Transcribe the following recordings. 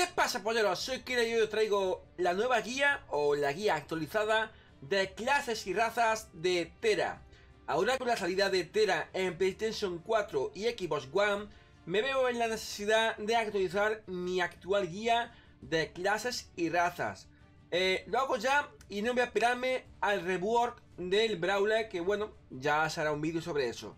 ¿Qué pasa, polleros? Soy Kira y hoy os traigo la nueva guía o la guía actualizada de clases y razas de Tera. Ahora con la salida de Tera en PlayStation 4 y Xbox One, me veo en la necesidad de actualizar mi actual guía de clases y razas. Eh, lo hago ya y no voy a esperarme al rework del Brawler, que bueno, ya será un vídeo sobre eso.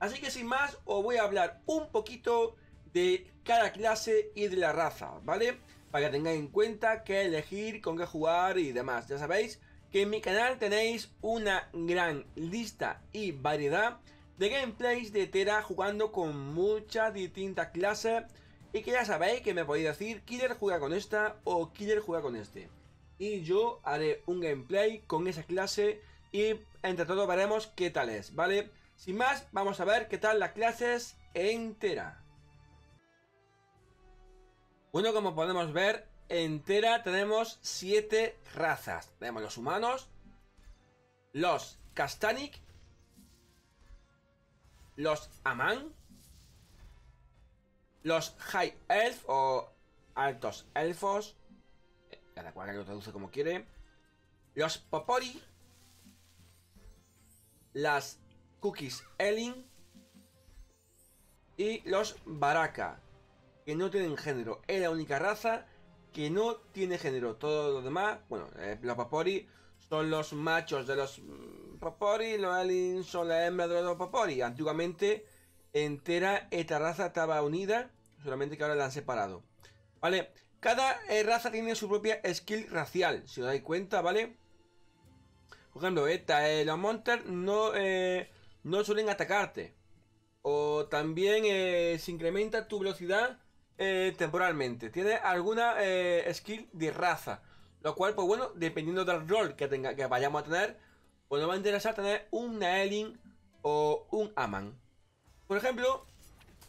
Así que sin más, os voy a hablar un poquito de cada clase y de la raza, ¿vale? Para que tengáis en cuenta qué elegir, con qué jugar y demás. Ya sabéis que en mi canal tenéis una gran lista y variedad de gameplays de Tera jugando con muchas distintas clases y que ya sabéis que me podéis decir Killer juega con esta o Killer juega con este. Y yo haré un gameplay con esa clase y entre todos veremos qué tal es, ¿vale? Sin más, vamos a ver qué tal las clases entera. Bueno, como podemos ver, entera tenemos siete razas. Tenemos los humanos, los Castanic, los Aman, los High Elf o Altos Elfos, cada cual lo traduce como quiere, los Popori, las Cookies Elling y los Baraka que no tienen género. Es la única raza que no tiene género. Todo lo demás, bueno, eh, los Papori son los machos de los mm, Papori, los aliens son la hembra de los Papori. Antiguamente, entera esta raza estaba unida, solamente que ahora la han separado. Vale, cada eh, raza tiene su propia skill racial, si os dais cuenta, ¿vale? Por ejemplo, esta, eh, los Monsters no, no suelen atacarte. O también se incrementa tu velocidad eh, temporalmente. Tiene alguna eh, skill de raza. Lo cual, pues bueno, dependiendo del rol que, tenga, que vayamos a tener, pues nos va a interesar tener un Naelin o un Aman. Por ejemplo,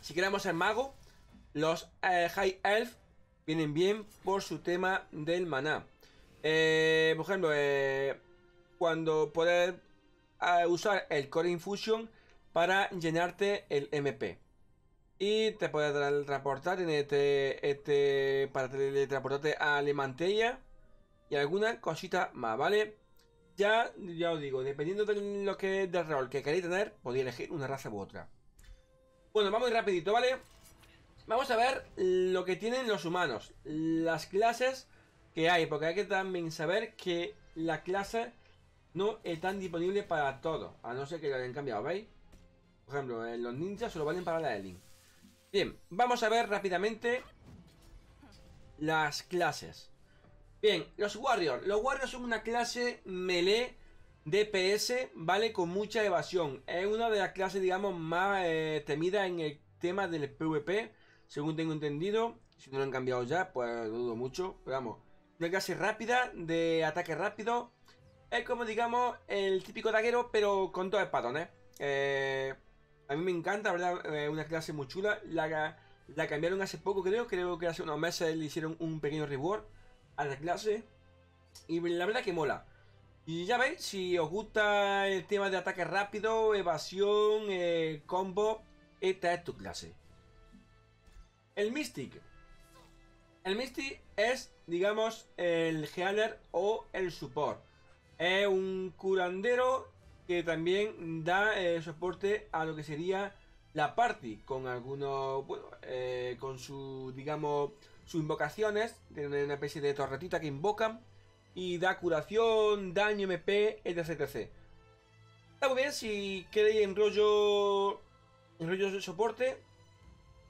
si queremos ser mago, los eh, High Elf vienen bien por su tema del maná. por ejemplo, cuando poder usar el Core Infusion para llenarte el MP. Y te puede transportar en este, este para teletransportarte a Alemantella y alguna cosita más, ¿vale? Ya, ya os digo, dependiendo de lo que del rol que queréis tener, podéis elegir una raza u otra. Bueno, vamos rapidito, ¿vale? Vamos a ver lo que tienen los humanos, las clases que hay, porque hay que también saber que la clase no están disponibles para todos, a no ser que lo hayan cambiado, ¿veis? Por ejemplo, los ninjas solo valen para la Elin. Bien, vamos a ver rápidamente las clases. Bien, los Warriors. Los Warriors son una clase melee DPS, ¿vale? Con mucha evasión. Es una de las clases, digamos, más eh, temidas en el tema del PvP, según tengo entendido. Si no lo han cambiado ya, pues dudo mucho. Pero vamos, una clase rápida, de ataque rápido. Es como, digamos, el típico daguero, pero con dos espadones. Eh, a mí me encanta, ¿verdad? Eh, una clase muy chula. La, la cambiaron hace poco, creo. Creo que hace unos meses le hicieron un pequeño reward a la clase. Y la verdad que mola. Y ya veis, si os gusta el tema de ataque rápido, evasión, eh, combo, esta es tu clase. El Mystic. El Mystic es, digamos, el healer o el support. Es un curandero que también da eh, soporte a lo que sería la party con algunos, bueno, eh, con su, digamos, sus invocaciones, tiene una especie de torretita que invocan y da curación, daño, MP, etc, etc. Está muy bien si queréis en rollo, en rollo de soporte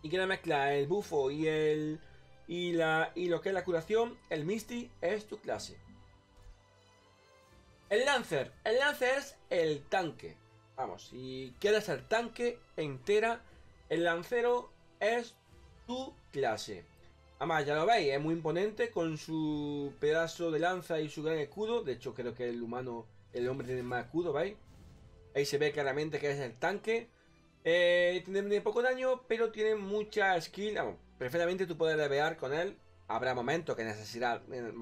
y quiere mezclar el bufo y el y la y lo que es la curación, el Misty es tu clase. El Lancer. El Lancer es el tanque. Vamos, si quieres el tanque entera, el Lancero es tu clase. Además, ya lo veis, es muy imponente con su pedazo de lanza y su gran escudo. De hecho, creo que el humano, el hombre tiene más escudo, ¿veis? Ahí se ve claramente que es el tanque. Eh, tiene poco daño, pero tiene mucha skill. Vamos, preferiblemente tú puedes levear con él. Habrá momentos que necesitarás, eh,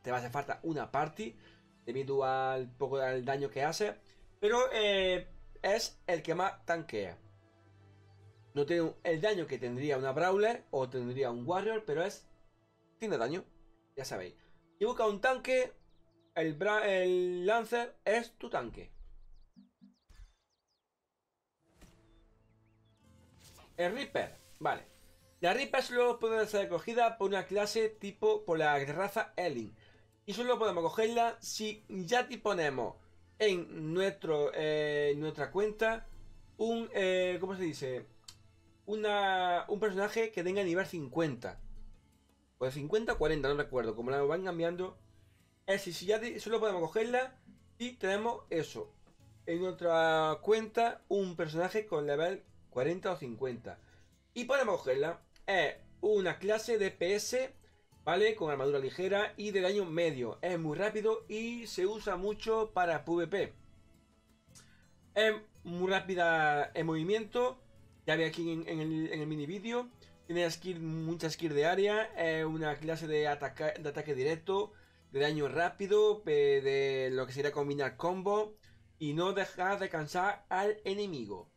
te va a hacer falta una party debido al poco del daño que hace. Pero eh, es el que más tanquea. No tiene el daño que tendría una Brawler o tendría un Warrior, pero es tiene daño, ya sabéis. Y busca un tanque, el, el Lancer es tu tanque. El Reaper, vale. La Reaper solo puede ser cogida por una clase tipo por la raza Elling. Y solo podemos cogerla si ya ponemos en nuestro, eh, nuestra cuenta un, eh, ¿cómo se dice? Una, un personaje que tenga nivel 50. Pues 50 o 40, no recuerdo. Como la van cambiando. Es decir, si ya solo podemos cogerla y tenemos eso. En nuestra cuenta un personaje con level 40 o 50. Y podemos cogerla. Es una clase de PS, ¿vale? Con armadura ligera y de daño medio. Es muy rápido y se usa mucho para PvP. Es muy rápida en movimiento. Ya ve aquí en, el, mini vídeo. Tiene skill, mucha skill de área. Es una clase de, de ataque directo. De daño rápido. De lo que sería combinar combo. Y no dejar de cansar al enemigo.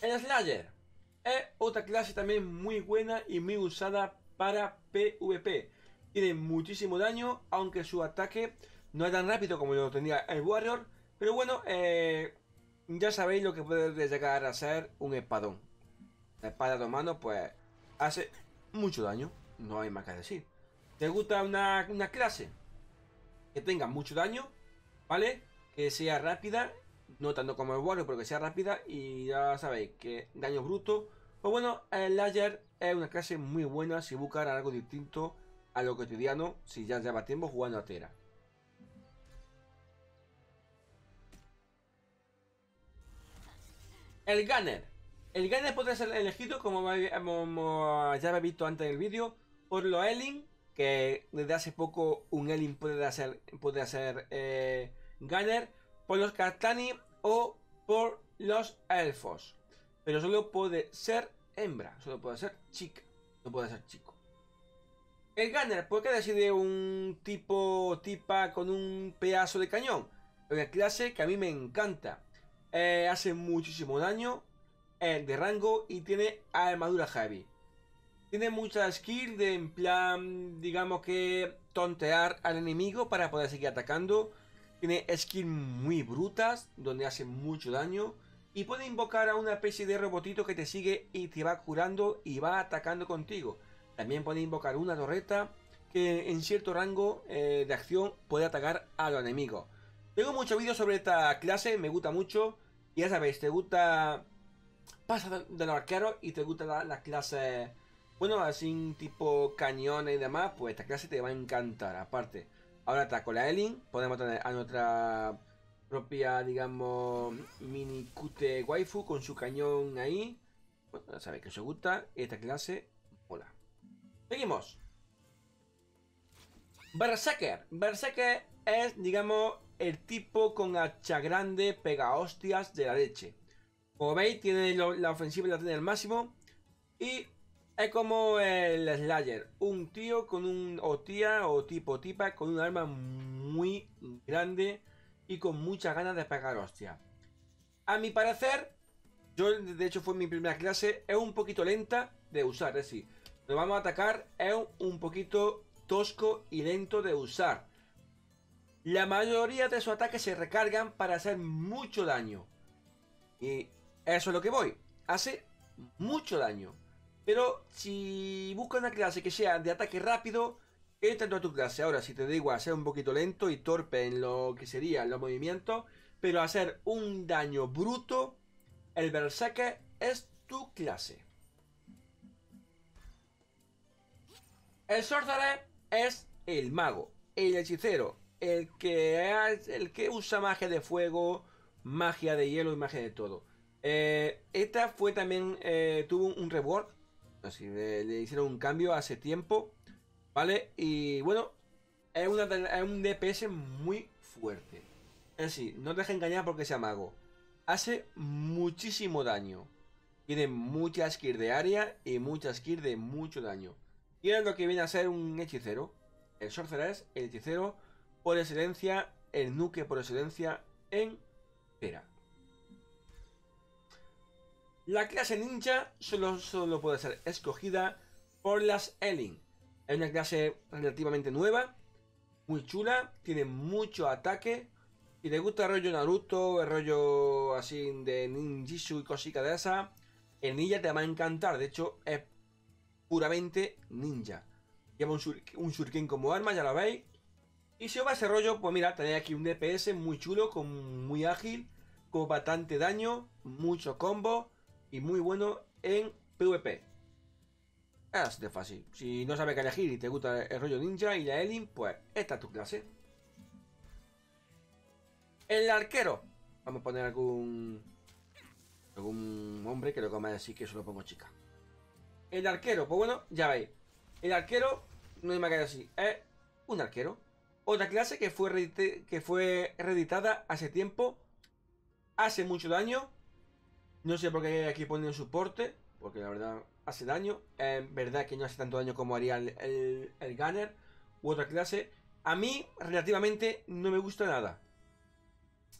El Slayer es otra clase también muy buena y muy usada para PvP. Tiene muchísimo daño, aunque su ataque no es tan rápido como lo tenía el Warrior. Pero bueno, eh, ya sabéis lo que puede llegar a ser un espadón. La espada de mano, pues, hace mucho daño. No hay más que decir. ¿Te gusta una, una clase? Que tenga mucho daño, ¿vale? Que sea rápida no tanto como el Warrior, pero que sea rápida y ya sabéis que daño bruto. Pues bueno, el Layer es una clase muy buena si buscan algo distinto a lo cotidiano, si ya lleva tiempo jugando a Tera. El Gunner. El Gunner puede ser elegido, como, ya habéis visto antes en el vídeo, por los Elling, que desde hace poco un Elling puede hacer, puede hacer eh, Gunner por los Katani o por los elfos. Pero solo puede ser hembra, solo puede ser chica, no puede ser chico. El Gunner, ¿por qué decide un tipo tipa con un pedazo de cañón? Una clase que a mí me encanta. Eh, hace muchísimo daño, es de rango y tiene armadura heavy. Tiene mucha skill de en plan, digamos que tontear al enemigo para poder seguir atacando tiene skills muy brutas, donde hace mucho daño. Y puede invocar a una especie de robotito que te sigue y te va curando y va atacando contigo. También puede invocar una torreta que en cierto rango eh, de acción puede atacar a los enemigos. Tengo muchos vídeos sobre esta clase, me gusta mucho. Y ya sabéis, te gusta... Pasa de los arqueros y te gusta la, la clase... Bueno, así tipo cañón y demás, pues esta clase te va a encantar. Aparte, Ahora está con la Elin. Podemos tener a nuestra propia, digamos, mini cute waifu con su cañón ahí. Bueno, ya sabéis que os gusta. Esta clase hola. Seguimos. Berserker. Berserker es, digamos, el tipo con hacha grande, pega hostias de la leche. Como veis, tiene la ofensiva la tiene al máximo. Y es como el Slayer, un tío con un, o tía o tipo tipa con un arma muy grande y con muchas ganas de pegar hostia. A mi parecer, yo de hecho fue mi primera clase, es un poquito lenta de usar, es decir, nos vamos a atacar, es un poquito tosco y lento de usar. La mayoría de sus ataques se recargan para hacer mucho daño. Y eso es lo que voy, hace mucho daño. Pero si buscas una clase que sea de ataque rápido, entra en tu clase. Ahora, si te digo a ser un poquito lento y torpe en lo que serían los movimientos, pero hacer un daño bruto, el Berserker es tu clase. El Sorcerer es el mago, el hechicero, el que, el que usa magia de fuego, magia de hielo y magia de todo. Eh, esta fue también, eh, tuvo un reward Así le, hicieron un cambio hace tiempo. ¿Vale? Y bueno, es, una, un DPS muy fuerte. Es decir, no te deja engañar porque sea mago. Hace muchísimo daño. Tiene mucha skill de área y mucha skill de mucho daño. Y es lo que viene a ser un hechicero. El sorcerer es el hechicero por excelencia, el nuque por excelencia en Pera. La clase ninja solo, solo puede ser escogida por las Elin. Es una clase relativamente nueva, muy chula, tiene mucho ataque. Si te gusta el rollo Naruto, el rollo así de ninjitsu y cositas de esa, el ninja te va a encantar. De hecho, es puramente ninja. Lleva un, un shuriken como arma, ya lo veis. Y si os va ese rollo, pues mira, tenéis aquí un DPS muy chulo, con muy ágil, con bastante daño, mucho combo y muy bueno en PvP. Es de fácil. Si no sabes qué elegir y te gusta el rollo ninja y la Elin, pues esta es tu clase. El arquero. Vamos a poner algún... Algún hombre que lo coma así que solo pongo chica. El arquero, pues bueno, ya veis. El arquero, no hay más que así, es un arquero. Otra clase que fue, que fue reeditada hace tiempo. Hace mucho daño. No sé por qué aquí ponen soporte. Porque la verdad hace daño. Es verdad que no hace tanto daño como haría el, el, Gunner. U otra clase. A mí, relativamente, no me gusta nada.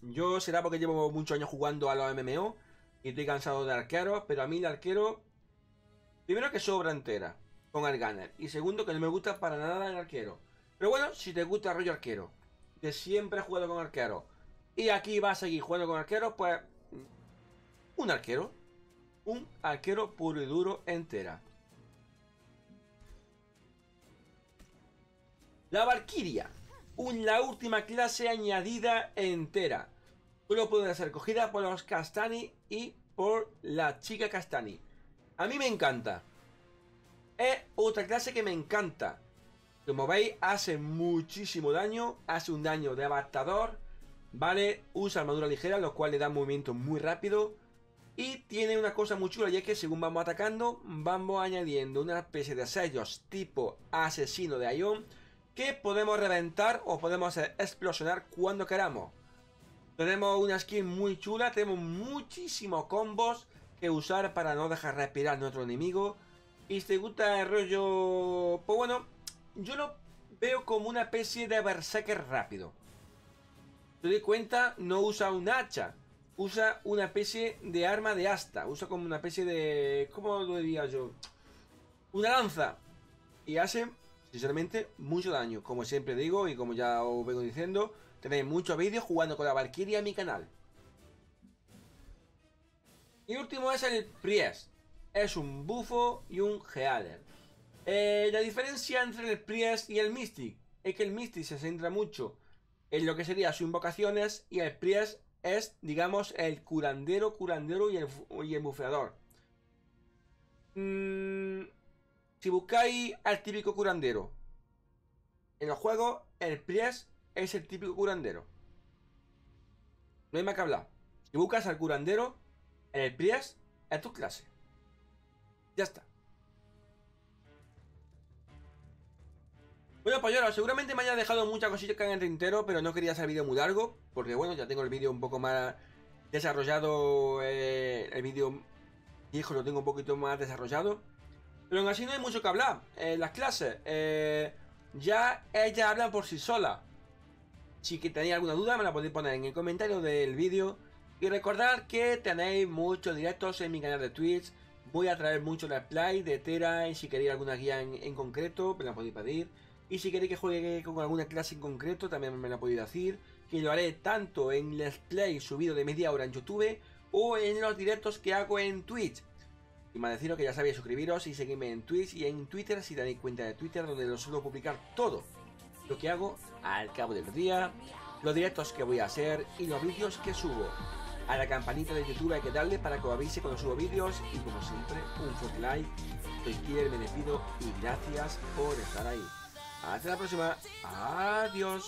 Yo será porque llevo muchos años jugando a los MMO. Y estoy cansado de arqueros. Pero a mí el arquero... Primero que sobra entera. Con el Gunner. Y segundo que no me gusta para nada el arquero. Pero bueno, si te gusta el rollo arquero, que siempre he jugado con arquero, y aquí va a seguir jugando con arquero, pues un arquero. Un arquero puro y duro entera. La Valkyria. La última clase añadida entera. Solo puede ser cogida por los Castani y por la chica Castani. A mí me encanta. Es otra clase que me encanta. Como veis, hace muchísimo daño, hace un daño devastador, ¿vale? Usa armadura ligera, lo cual le da movimiento muy rápido. Y tiene una cosa muy chula, y es que según vamos atacando, vamos añadiendo una especie de sellos tipo asesino de Ion que podemos reventar o podemos explosionar cuando queramos. Tenemos una skin muy chula, tenemos muchísimos combos que usar para no dejar respirar a nuestro enemigo. Y si te gusta el rollo, pues bueno, yo lo veo como una especie de berserker rápido. Te doy cuenta, no usa un hacha. Usa una especie de arma de asta. Usa como una especie de... ¿Cómo lo diría yo? Una lanza. Y hace, sinceramente, mucho daño. Como siempre digo y como ya os vengo diciendo, tenéis muchos vídeos jugando con la Valkyria en mi canal. Y último es el Priest. Es un bufo y un Gealer. Eh, la diferencia entre el Priest y el Mystic es que el Mystic se centra mucho en lo que sería sus invocaciones y el Priest es, digamos, el curandero, curandero y el, y el bufeador. Mm, si buscáis al típico curandero en el juego, el Priest es el típico curandero. No hay más que hablar. Si buscas al curandero, el Priest es tu clase. Ya está. Bueno, pues yo seguramente me haya dejado muchas cositas que en el tintero, pero no quería hacer el vídeo muy largo, porque bueno, ya tengo el vídeo un poco más desarrollado, eh, el vídeo viejo lo tengo un poquito más desarrollado. Pero aún así no hay mucho que hablar. Eh, las clases, eh, ya ellas hablan por sí solas. Si que tenéis alguna duda, me la podéis poner en el comentario del vídeo. Y recordad que tenéis muchos directos en mi canal de Twitch. Voy a traer mucho la play de Tera y si queréis alguna guía en concreto, me la podéis pedir. Y si queréis que juegue con alguna clase en concreto, también me la podéis decir. Que lo haré tanto en Let's Play subido de media hora en YouTube o en los directos que hago en Twitch. Y más deciros que ya sabéis suscribiros y seguirme en Twitch y en Twitter si tenéis cuenta de Twitter donde lo suelo publicar todo lo que hago al cabo del día, los directos que voy a hacer y los vídeos que subo. A la campanita de YouTube hay que darle para que os avise cuando subo vídeos y como siempre un fuerte like. Soy Killer, me despido y gracias por estar ahí. Hasta la próxima. Adiós.